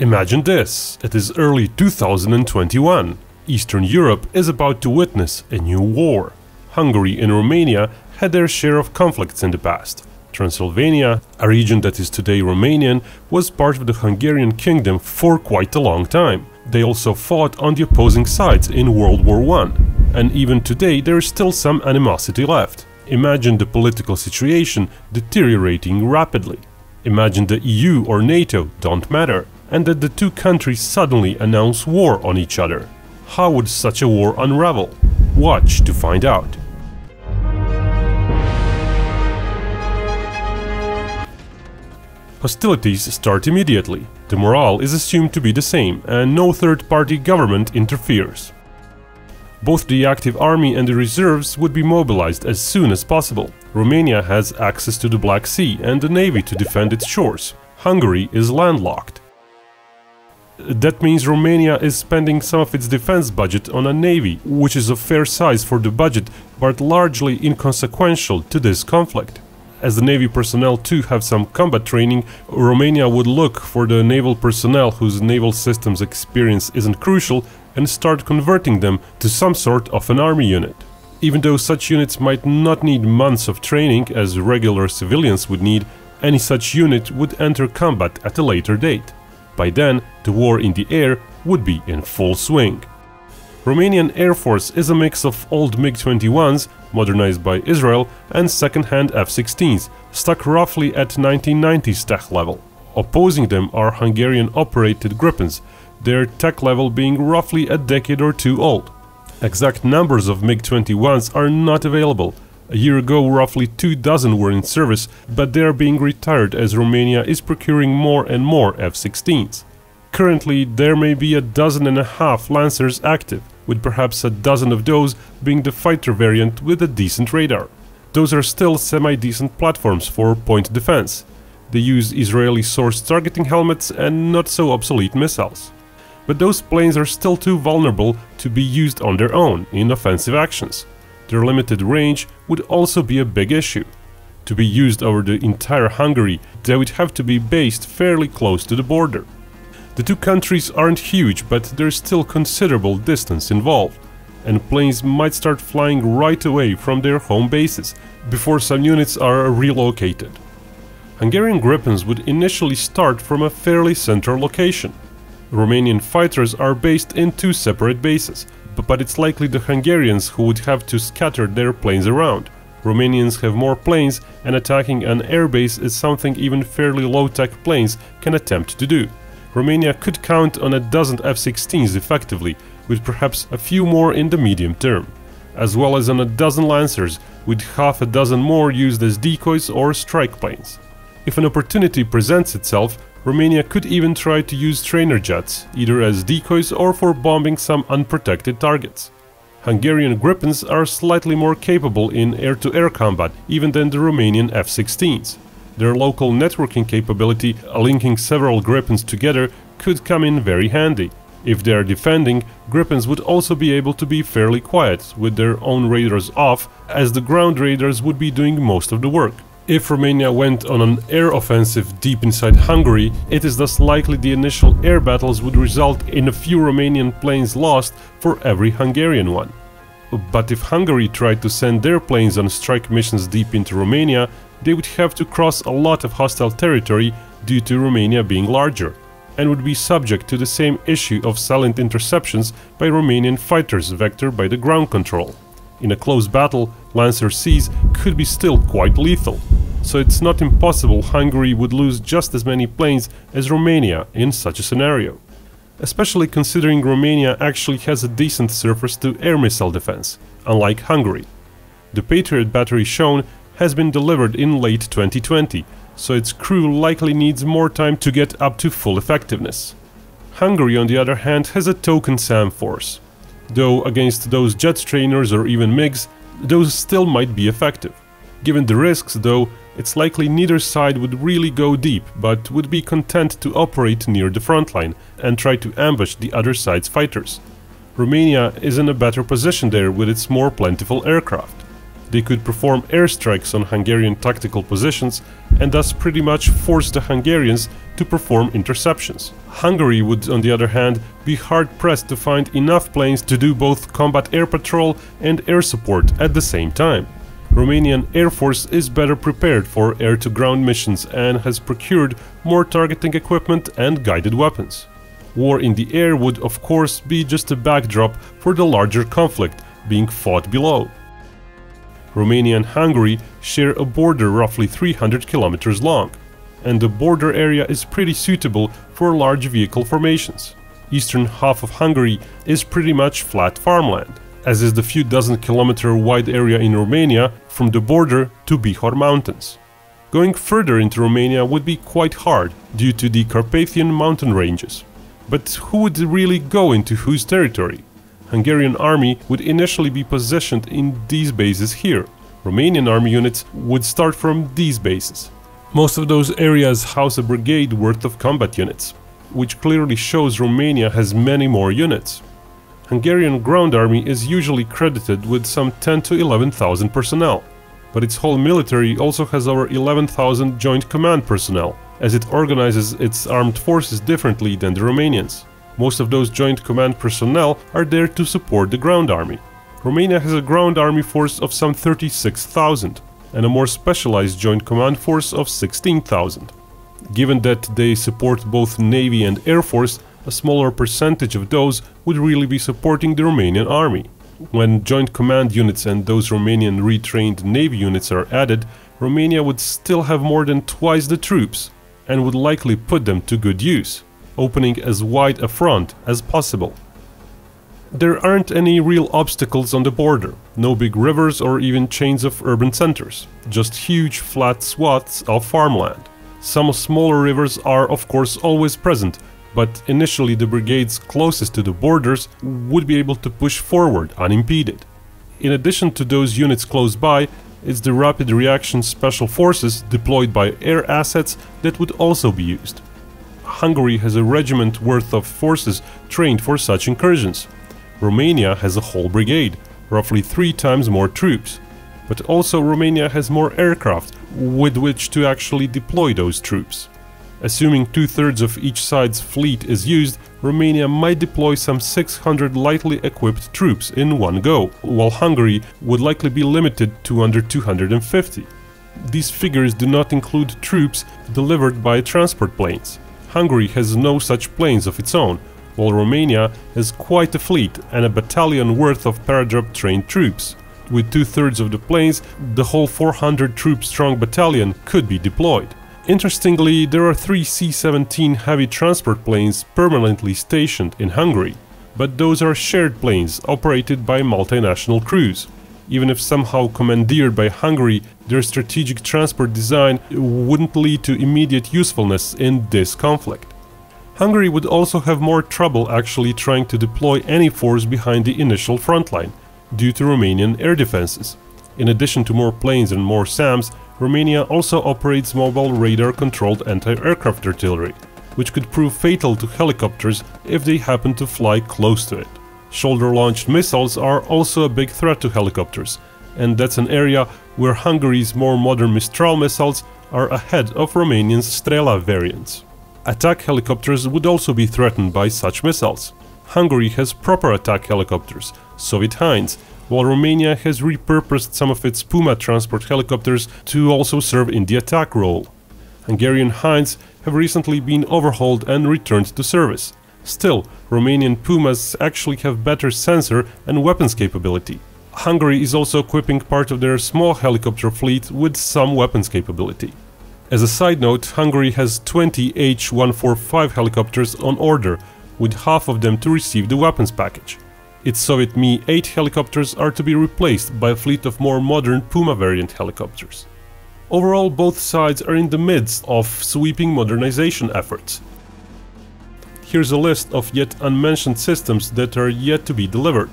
Imagine this, it is early 2021. Eastern Europe is about to witness a new war. Hungary and Romania had their share of conflicts in the past. Transylvania, a region that is today Romanian, was part of the Hungarian kingdom for quite a long time. They also fought on the opposing sides in World War I, and even today there is still some animosity left. Imagine the political situation deteriorating rapidly. Imagine the EU or NATO don't matter, and that the two countries suddenly announce war on each other. How would such a war unravel? Watch to find out. Hostilities start immediately. The morale is assumed to be the same and no third-party government interferes. Both the active army and the reserves would be mobilized as soon as possible. Romania has access to the Black Sea and the navy to defend its shores. Hungary is landlocked. That means Romania is spending some of its defense budget on a navy, which is of fair size for the budget, but largely inconsequential to this conflict. As the Navy personnel too have some combat training, Romania would look for the naval personnel whose naval systems experience isn't crucial and start converting them to some sort of an army unit. Even though such units might not need months of training as regular civilians would need, any such unit would enter combat at a later date. By then, the war in the air would be in full swing. Romanian Air Force is a mix of old MiG-21s, modernized by Israel, and second-hand F-16s, stuck roughly at 1990s tech level. Opposing them are Hungarian-operated Gripens, their tech level being roughly a decade or two old. Exact numbers of MiG-21s are not available. A year ago roughly two dozen were in service, but they are being retired as Romania is procuring more and more F-16s. Currently, there may be a dozen and a half Lancers active, with perhaps a dozen of those being the fighter variant with a decent radar. Those are still semi-decent platforms for point defense. They use Israeli-sourced targeting helmets and not so obsolete missiles. But those planes are still too vulnerable to be used on their own in offensive actions. Their limited range would also be a big issue. To be used over the entire Hungary, they would have to be based fairly close to the border. The two countries aren't huge, but there's still considerable distance involved, and planes might start flying right away from their home bases, before some units are relocated. Hungarian Gripens would initially start from a fairly central location. Romanian fighters are based in two separate bases, but it's likely the Hungarians who would have to scatter their planes around. Romanians have more planes and attacking an airbase is something even fairly low-tech planes can attempt to do. Romania could count on a dozen F-16s effectively, with perhaps a few more in the medium term, as well as on a dozen Lancers, with half a dozen more used as decoys or strike planes. If an opportunity presents itself, Romania could even try to use trainer jets, either as decoys or for bombing some unprotected targets. Hungarian Gripens are slightly more capable in air-to-air -air combat even than the Romanian F-16s. Their local networking capability, linking several Gripens together, could come in very handy. If they are defending, Gripens would also be able to be fairly quiet, with their own radars off, as the ground radars would be doing most of the work. If Romania went on an air offensive deep inside Hungary, it is thus likely the initial air battles would result in a few Romanian planes lost for every Hungarian one. But if Hungary tried to send their planes on strike missions deep into Romania, they would have to cross a lot of hostile territory due to Romania being larger, and would be subject to the same issue of silent interceptions by Romanian fighters vectored by the ground control. In a close battle, Lancer Cs could be still quite lethal, so it's not impossible Hungary would lose just as many planes as Romania in such a scenario. Especially considering Romania actually has a decent surface-to-air missile defense, unlike Hungary. The Patriot battery shown has been delivered in late 2020, so its crew likely needs more time to get up to full effectiveness. Hungary, on the other hand, has a token SAM force. Though against those jet trainers or even MiGs, those still might be effective. Given the risks, though, it's likely neither side would really go deep, but would be content to operate near the front line and try to ambush the other side's fighters. Romania is in a better position there with its more plentiful aircraft. They could perform airstrikes on Hungarian tactical positions and thus pretty much force the Hungarians to perform interceptions. Hungary would, on the other hand, be hard pressed to find enough planes to do both combat air patrol and air support at the same time. Romanian Air Force is better prepared for air-to-ground missions and has procured more targeting equipment and guided weapons. War in the air would of course be just a backdrop for the larger conflict being fought below. Romania and Hungary share a border roughly 300 kilometers long, and the border area is pretty suitable for large vehicle formations. Eastern half of Hungary is pretty much flat farmland, as is the few dozen kilometer wide area in Romania from the border to Bihor Mountains. Going further into Romania would be quite hard due to the Carpathian mountain ranges. But who would really go into whose territory? Hungarian army would initially be positioned in these bases here. Romanian army units would start from these bases. Most of those areas house a brigade worth of combat units, which clearly shows Romania has many more units. Hungarian ground army is usually credited with some 10 to 11,000 personnel, but its whole military also has over 11,000 joint command personnel, as it organizes its armed forces differently than the Romanians. Most of those Joint Command personnel are there to support the ground army. Romania has a ground army force of some 36,000 and a more specialized Joint Command force of 16,000. Given that they support both Navy and Air Force, a smaller percentage of those would really be supporting the Romanian army. When Joint Command units and those Romanian retrained Navy units are added, Romania would still have more than twice the troops and would likely put them to good use opening as wide a front as possible. There aren't any real obstacles on the border, no big rivers or even chains of urban centers, just huge flat swaths of farmland. Some smaller rivers are of course always present, but initially the brigades closest to the borders would be able to push forward unimpeded. In addition to those units close by, it's the rapid reaction special forces deployed by air assets that would also be used. Hungary has a regiment worth of forces trained for such incursions. Romania has a whole brigade, roughly three times more troops. But also Romania has more aircraft with which to actually deploy those troops. Assuming two-thirds of each side's fleet is used, Romania might deploy some 600 lightly equipped troops in one go, while Hungary would likely be limited to under 250. These figures do not include troops delivered by transport planes. Hungary has no such planes of its own, while Romania has quite a fleet and a battalion worth of paradrop trained troops. With two-thirds of the planes, the whole 400 troop strong battalion could be deployed. Interestingly, there are three C-17 heavy transport planes permanently stationed in Hungary, but those are shared planes operated by multinational crews even if somehow commandeered by Hungary, their strategic transport design wouldn't lead to immediate usefulness in this conflict. Hungary would also have more trouble actually trying to deploy any force behind the initial front line, due to Romanian air defenses. In addition to more planes and more SAMs, Romania also operates mobile radar-controlled anti-aircraft artillery, which could prove fatal to helicopters if they happen to fly close to it. Shoulder-launched missiles are also a big threat to helicopters, and that's an area where Hungary's more modern Mistral missiles are ahead of Romanian's Strela variants. Attack helicopters would also be threatened by such missiles. Hungary has proper attack helicopters, Soviet Hinds, while Romania has repurposed some of its Puma transport helicopters to also serve in the attack role. Hungarian Hinds have recently been overhauled and returned to service. Still, Romanian Pumas actually have better sensor and weapons capability. Hungary is also equipping part of their small helicopter fleet with some weapons capability. As a side note, Hungary has 20 H-145 helicopters on order, with half of them to receive the weapons package. Its Soviet Mi-8 helicopters are to be replaced by a fleet of more modern Puma variant helicopters. Overall, both sides are in the midst of sweeping modernization efforts, here's a list of yet unmentioned systems that are yet to be delivered.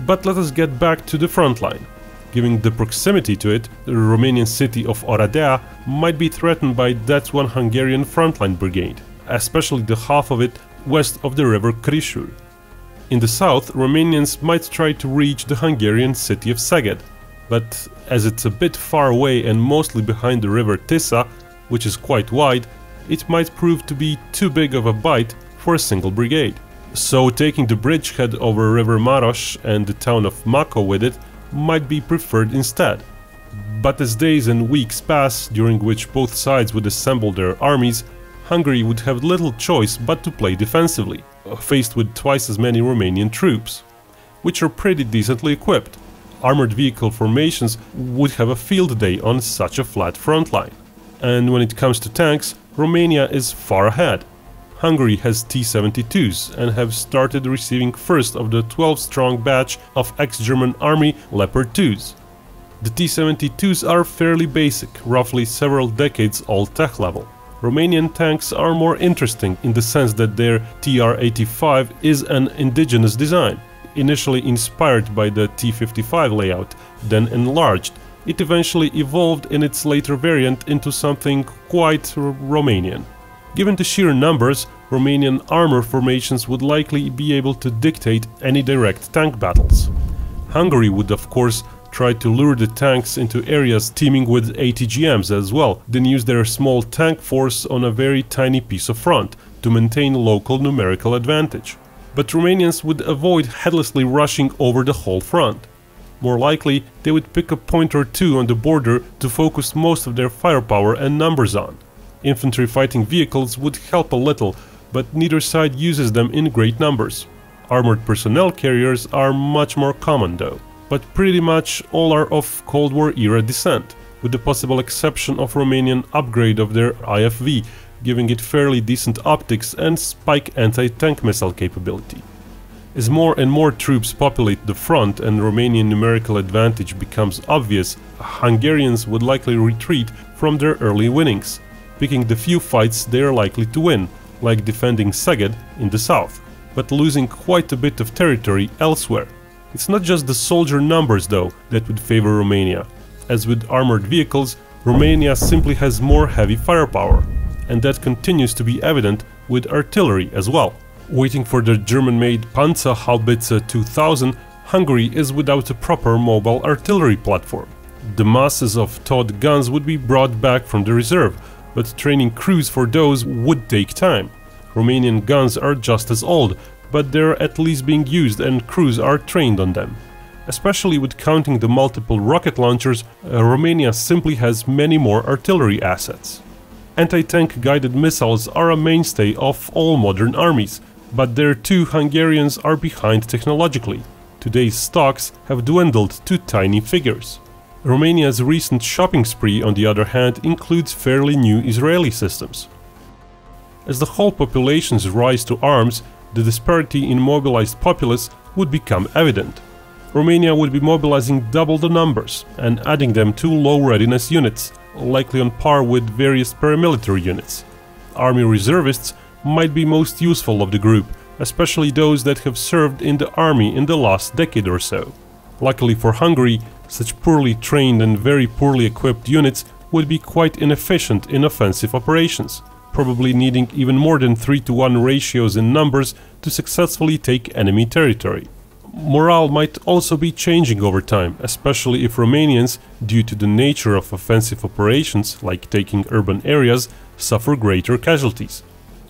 But let us get back to the front line. Given the proximity to it, the Romanian city of Oradea might be threatened by that one Hungarian frontline brigade, especially the half of it west of the river Krisur. In the south, Romanians might try to reach the Hungarian city of Szeged, but as it's a bit far away and mostly behind the river Tisza, which is quite wide, it might prove to be too big of a bite for a single brigade. So taking the bridgehead over River Maros and the town of Mako with it might be preferred instead. But as days and weeks pass, during which both sides would assemble their armies, Hungary would have little choice but to play defensively, uh, faced with twice as many Romanian troops, which are pretty decently equipped. Armored vehicle formations would have a field day on such a flat front line. And when it comes to tanks, Romania is far ahead. Hungary has T-72s and have started receiving first of the 12-strong batch of ex-German army Leopard 2s. The T-72s are fairly basic, roughly several decades old tech level. Romanian tanks are more interesting in the sense that their TR-85 is an indigenous design, initially inspired by the T-55 layout, then enlarged. It eventually evolved in its later variant into something quite Romanian. Given the sheer numbers, Romanian armor formations would likely be able to dictate any direct tank battles. Hungary would of course try to lure the tanks into areas teeming with ATGMs as well, then use their small tank force on a very tiny piece of front to maintain local numerical advantage. But Romanians would avoid headlessly rushing over the whole front. More likely, they would pick a point or two on the border to focus most of their firepower and numbers on. Infantry fighting vehicles would help a little, but neither side uses them in great numbers. Armored personnel carriers are much more common though but pretty much all are of Cold War era descent, with the possible exception of Romanian upgrade of their IFV, giving it fairly decent optics and spike anti-tank missile capability. As more and more troops populate the front and Romanian numerical advantage becomes obvious, Hungarians would likely retreat from their early winnings, picking the few fights they are likely to win, like defending Szeged in the south, but losing quite a bit of territory elsewhere. It's not just the soldier numbers though that would favor Romania. As with armored vehicles, Romania simply has more heavy firepower, and that continues to be evident with artillery as well. Waiting for the German-made Panzerhaubitze 2000, Hungary is without a proper mobile artillery platform. The masses of towed guns would be brought back from the reserve, but training crews for those would take time. Romanian guns are just as old, but they're at least being used and crews are trained on them. Especially with counting the multiple rocket launchers, uh, Romania simply has many more artillery assets. Anti-tank guided missiles are a mainstay of all modern armies, but there too Hungarians are behind technologically. Today's stocks have dwindled to tiny figures. Romania's recent shopping spree, on the other hand, includes fairly new Israeli systems. As the whole populations rise to arms, the disparity in mobilized populace would become evident. Romania would be mobilizing double the numbers and adding them to low readiness units, likely on par with various paramilitary units. Army reservists might be most useful of the group, especially those that have served in the army in the last decade or so. Luckily for Hungary, such poorly trained and very poorly equipped units would be quite inefficient in offensive operations probably needing even more than 3 to 1 ratios in numbers to successfully take enemy territory. Morale might also be changing over time, especially if Romanians, due to the nature of offensive operations, like taking urban areas, suffer greater casualties.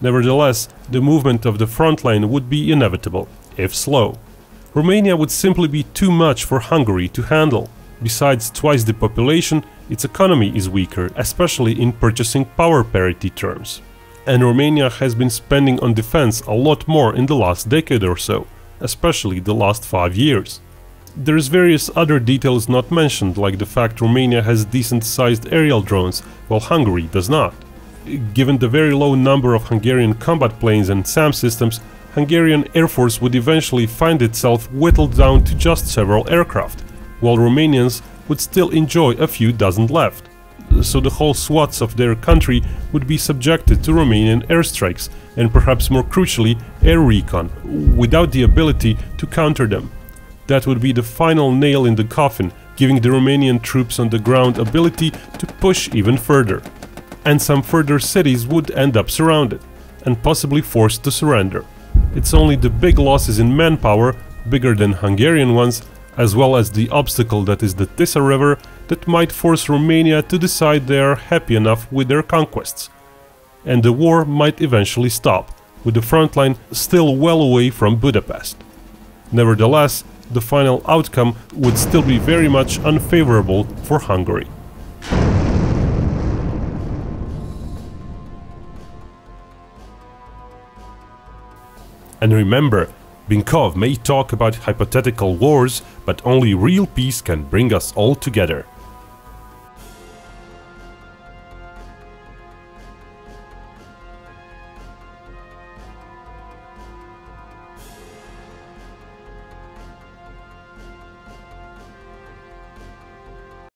Nevertheless, the movement of the front line would be inevitable, if slow. Romania would simply be too much for Hungary to handle. Besides twice the population, its economy is weaker, especially in purchasing power parity terms. And Romania has been spending on defense a lot more in the last decade or so, especially the last five years. There's various other details not mentioned, like the fact Romania has decent-sized aerial drones, while Hungary does not. Given the very low number of Hungarian combat planes and SAM systems, Hungarian Air Force would eventually find itself whittled down to just several aircraft, while Romanians would still enjoy a few dozen left. So the whole swaths of their country would be subjected to Romanian airstrikes and perhaps more crucially air recon, without the ability to counter them. That would be the final nail in the coffin, giving the Romanian troops on the ground ability to push even further. And some further cities would end up surrounded, and possibly forced to surrender. It's only the big losses in manpower, bigger than Hungarian ones, as well as the obstacle that is the Tisza River that might force Romania to decide they are happy enough with their conquests. And the war might eventually stop, with the front line still well away from Budapest. Nevertheless, the final outcome would still be very much unfavorable for Hungary. And remember, Binkov may talk about hypothetical wars, but only real peace can bring us all together.